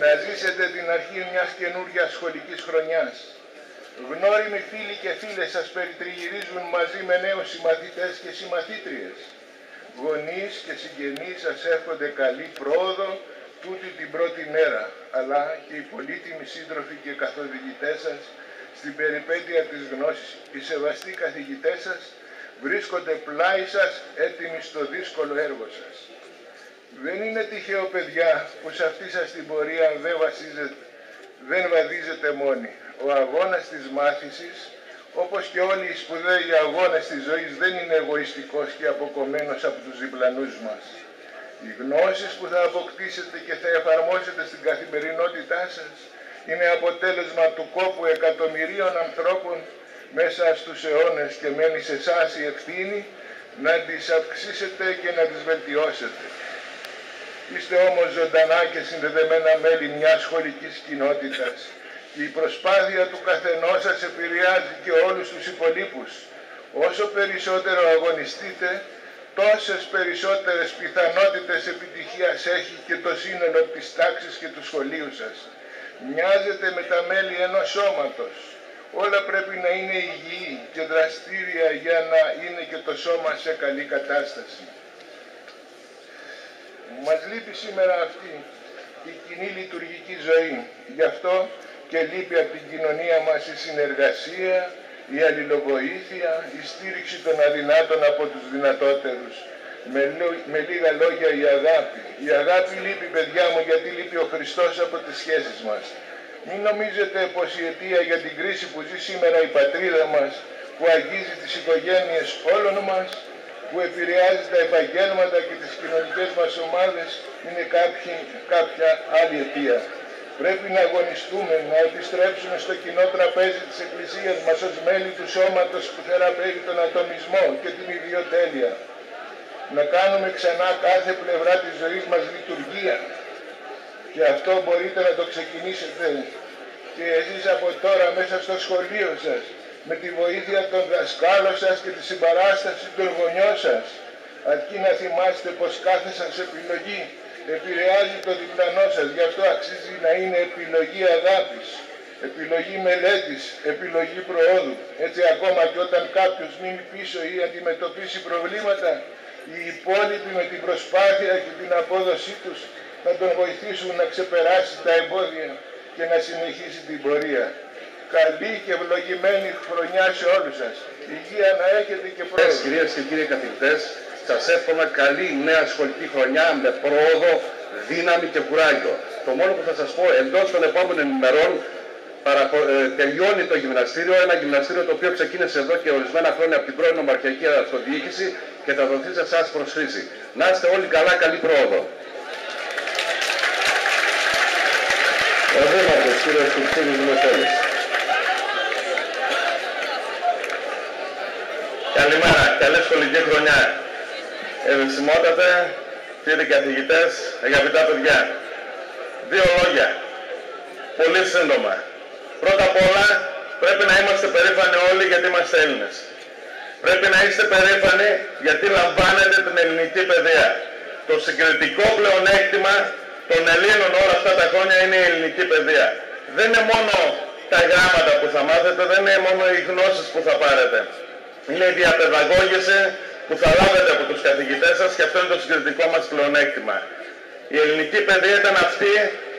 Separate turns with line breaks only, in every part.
να ζήσετε την αρχή μιας καινούργιας σχολικής χρονιάς. Γνώριμοι φίλοι και φίλες σας περιτριγυρίζουν μαζί με νέους συμμαθητές και συμμαθήτριες. Γονείς και συγγενείς σας εύχονται καλή πρόοδο τούτη την πρώτη μέρα, αλλά και οι πολύτιμοι σύντροφοι και καθοδηγητές σας στην περιπέτεια της γνώσης. Οι σεβαστοί καθηγητές σας βρίσκονται πλάι σας έτοιμοι στο δύσκολο έργο σας. Δεν είναι τυχαίο παιδιά που σε αυτή σας την πορεία δεν, βασίζετε, δεν βαδίζετε μόνοι. Ο αγώνας της μάθησης, όπως και όλοι οι σπουδαίοι αγώνες της ζωής, δεν είναι εγωιστικός και αποκομμένος από τους διπλανούς μας. Οι γνώσεις που θα αποκτήσετε και θα εφαρμόσετε στην καθημερινότητά σας είναι αποτέλεσμα του κόπου εκατομμυρίων ανθρώπων μέσα στους αιώνες και μένει σε εσάς η ευθύνη να τις αυξήσετε και να τις βελτιώσετε. Είστε όμως ζωντανά και συνδεδεμένα μέλη μιας σχολικής κοινότητας. Η προσπάθεια του καθενός σας επηρεάζει και όλους τους υπολείπους. Όσο περισσότερο αγωνιστείτε, τόσες περισσότερες πιθανότητες επιτυχίας έχει και το σύνολο της τάξης και του σχολείου σας. Μοιάζετε με τα μέλη ενός σώματος. Όλα πρέπει να είναι υγιή και δραστήρια για να είναι και το σώμα σε καλή κατάσταση. Μας λείπει σήμερα αυτή η κοινή λειτουργική ζωή. Γι' αυτό και λείπει από την κοινωνία μας η συνεργασία, η αλληλοβοήθεια, η στήριξη των αδυνάτων από τους δυνατότερους. Με, λο- με λίγα λόγια η αγάπη. Η αγάπη λείπει παιδιά μου γιατί λείπει ο Χριστός από τις σχέσεις μας. Μην νομίζετε πως η αιτία για την κρίση που ζει σήμερα η πατρίδα μας, που αγγίζει τις οικογένειες όλων μας, που επηρεάζει τα επαγγέλματα και τις κοινωνικές μας ομάδες, είναι κάποιοι, κάποια άλλη αιτία. Πρέπει να αγωνιστούμε, να επιστρέψουμε στο κοινό τραπέζι της Εκκλησίας μας ως μέλη του σώματος που θεραπεύει τον ατομισμό και την ιδιοτέλεια. Να κάνουμε ξανά κάθε πλευρά της ζωής μας λειτουργία. Και αυτό μπορείτε να το ξεκινήσετε και εσείς από τώρα μέσα στο σχολείο σας, με τη βοήθεια των δασκάλων σας και τη συμπαράσταση των γονιών σας, αρκεί να θυμάστε πως κάθε σας επιλογή επηρεάζει το διπλανό σας, γι' αυτό αξίζει να είναι επιλογή αγάπης, επιλογή μελέτης, επιλογή προόδου. Έτσι ακόμα και όταν κάποιος μείνει πίσω ή αντιμετωπίσει προβλήματα, οι υπόλοιποι με την προσπάθεια και την απόδοσή τους θα τον βοηθήσουν να ξεπεράσει τα εμπόδια και να συνεχίσει την πορεία. Καλή και ευλογημένη χρονιά σε όλους σας. Υγεία να έχετε και
Κυρίες,
πρόοδο.
κυρίες και κύριοι καθηγητές, σας εύχομαι καλή νέα σχολική χρονιά με πρόοδο, δύναμη και κουράγιο. Το μόνο που θα σας πω, εντός των επόμενων ημερών παραχω- ε, τελειώνει το γυμναστήριο, ένα γυμναστήριο το οποίο ξεκίνησε εδώ και ορισμένα χρόνια από την πρώην Ομαρχιακή Αυτοδιοίκηση και θα δοθεί σε εσάς προς χρήση. Να είστε όλοι καλά, καλή πρόοδο. Ο Δήμαρχος, κύριος Κουτσίνης Δημοσέλης. Καλημέρα, καλή σχολική χρονιά. Ευεξιμότατε, κύριοι καθηγητές, αγαπητά παιδιά. Δύο λόγια, πολύ σύντομα. Πρώτα απ' όλα, πρέπει να είμαστε περήφανοι όλοι γιατί είμαστε Έλληνες. Πρέπει να είστε περήφανοι γιατί λαμβάνετε την ελληνική παιδεία. Το συγκριτικό πλεονέκτημα των Ελλήνων όλα αυτά τα χρόνια είναι η ελληνική παιδεία. Δεν είναι μόνο τα γράμματα που θα μάθετε, δεν είναι μόνο οι γνώσεις που θα πάρετε. Είναι η διαπαιδαγώγηση που θα λάβετε από τους καθηγητές σας και αυτό είναι το συγκριτικό μας πλεονέκτημα. Η ελληνική παιδεία ήταν αυτή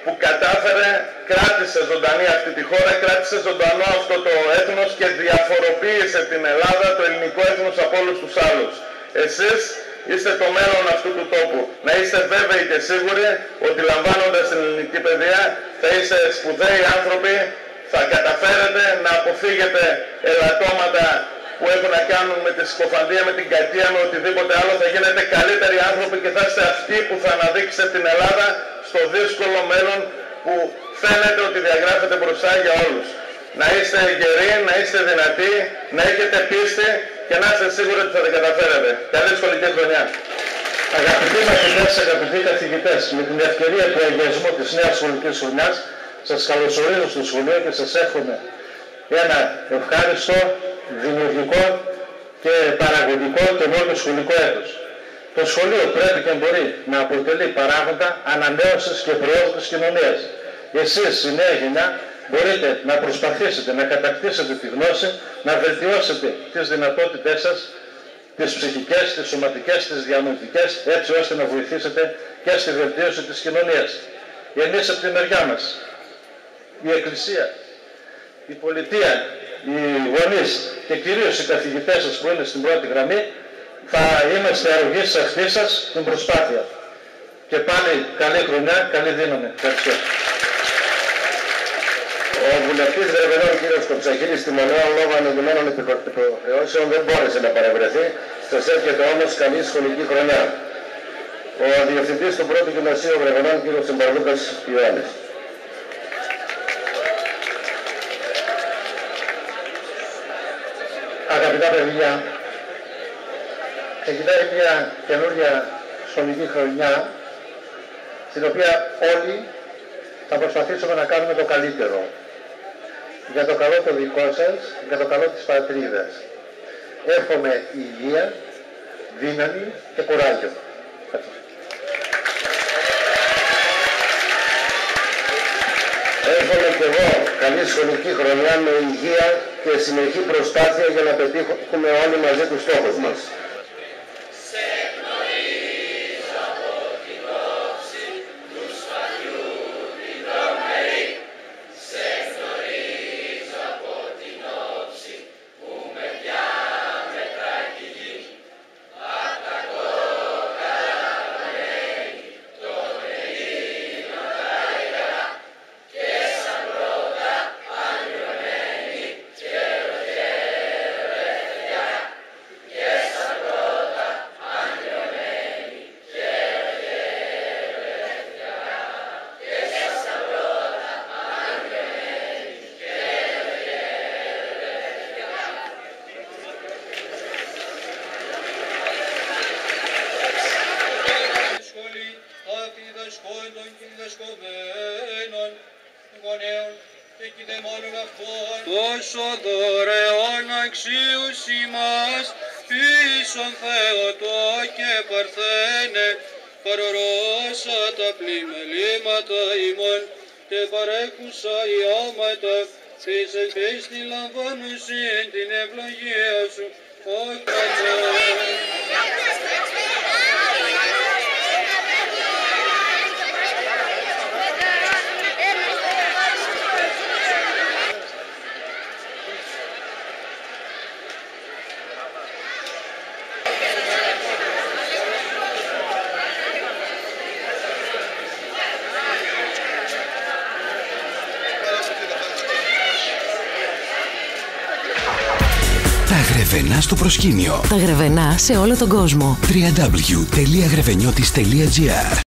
που κατάφερε, κράτησε ζωντανή αυτή τη χώρα, κράτησε ζωντανό αυτό το έθνος και διαφοροποίησε την Ελλάδα, το ελληνικό έθνος από όλους τους άλλους. Εσείς Είστε το μέλλον αυτού του τόπου. Να είστε βέβαιοι και σίγουροι ότι λαμβάνοντας την ελληνική παιδεία θα είστε σπουδαίοι άνθρωποι, θα καταφέρετε να αποφύγετε ελαττώματα που έχουν να κάνουν με τη συκοφαντία, με την κακία, με οτιδήποτε άλλο, θα γίνετε καλύτεροι άνθρωποι και θα είστε αυτοί που θα αναδείξετε την Ελλάδα στο δύσκολο μέλλον που φαίνεται ότι διαγράφεται μπροστά για όλους. Να είστε γεροί, να είστε δυνατοί, να έχετε πίστη και να είστε σίγουροι ότι θα τα καταφέρετε. Καλή σχολική χρονιά.
Αγαπητοί μαθητές, αγαπητοί καθηγητές, με την ευκαιρία του αγιασμού της νέας σχολικής χρονιάς, σας καλωσορίζω στο σχολείο και σας εύχομαι ένα ευχάριστο, δημιουργικό και παραγωγικό καινούργιο σχολικό έτος. Το σχολείο πρέπει και μπορεί να αποτελεί παράγοντα ανανέωσης και προόδου της κοινωνίας. Εσείς, η νέα γενιά, μπορείτε να προσπαθήσετε να κατακτήσετε τη γνώση, να βελτιώσετε τις δυνατότητές σας, τις ψυχικές, τις σωματικές, τις διανοητικές, έτσι ώστε να βοηθήσετε και στη βελτίωση της κοινωνίας. Εμείς από τη μεριά μας, η Εκκλησία, η Πολιτεία, οι γονείς και κυρίως οι καθηγητές σας που είναι στην πρώτη γραμμή, θα είμαστε αρρωγοί σε αυτή σας την προσπάθεια. Και πάλι καλή χρονιά, καλή δύναμη. Ευχαριστώ.
Ο βουλευτής Ρεβενών κ. Κοψαχίλης Τιμονέων λόγω ανεδειμένων υποχρεώσεων δεν μπόρεσε να παρευρεθεί. Σας εύχεται όμως καλή σχολική χρονιά. Ο Διευθυντής του Πρώτου Γυμνασίου Βρεβενών κ. Συμπαρλούκας Ιωάννης.
Αγαπητά παιδιά, ξεκινάει μια καινούργια σχολική χρονιά στην οποία όλοι θα προσπαθήσουμε να κάνουμε το καλύτερο για το καλό το δικό σας, για το καλό της πατρίδας. Εύχομαι υγεία, δύναμη και κουράγιο.
Εύχομαι και εγώ καλή σχολική χρονιά με υγεία και συνεχή προσπάθεια για να πετύχουμε όλοι μαζί τους στόχους μας.
Αξίους ημάς ίσον Θεοτό και Παρθένε παρορώσα τα πλημελήματα ημών και παρέχουσα οι άματα της ελπίστη λαμβάνουσιν την ευλογία σου ο Χριστός.
Γρεβενά στο προσκήνιο.
Τα γρεβενά σε όλο τον κόσμο.
www.grevενιώτης.gr